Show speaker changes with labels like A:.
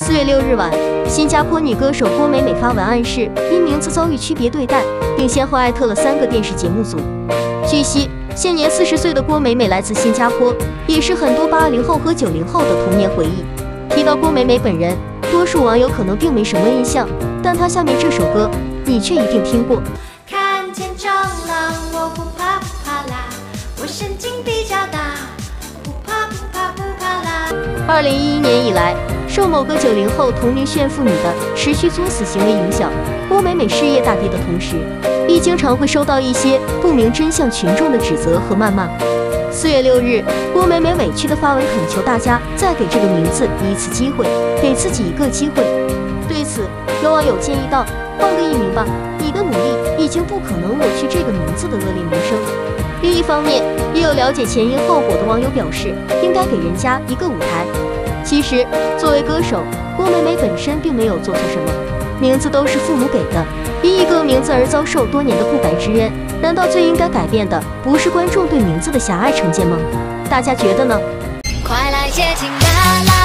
A: 四月六日晚，新加坡女歌手郭美美发文暗示因名字遭遇区别对待，并先后艾特了三个电视节目组。据悉，现年四十岁的郭美美来自新加坡，也是很多八零后和九零后的童年回忆。提到郭美美本人，多数网友可能并没什么印象，但她下面这首歌，你却一定听过。
B: 看见蟑螂，我不怕不怕啦，我神经比较大，不怕不怕不怕啦。
A: 二零一一年以来，受某个九零后同龄炫富女的持续作死行为影响，郭美美事业大跌的同时，亦经常会收到一些不明真相群众的指责和谩骂。四月六日，郭美美委屈的发文恳求大家再给这个名字一次机会，给自己一个机会。对此，有网友建议道：“换个艺名吧，你的努力已经不可能抹去这个名字的恶劣名声。”另一方面，也有了解前因后果的网友表示，应该给人家一个舞台。其实，作为歌手，郭美美本身并没有做错什么，名字都是父母给的，因一个名字而遭受多年的不白之冤，难道最应该改变的不是观众对名字的狭隘成见吗？大家觉得呢？
B: 快来接听啦啦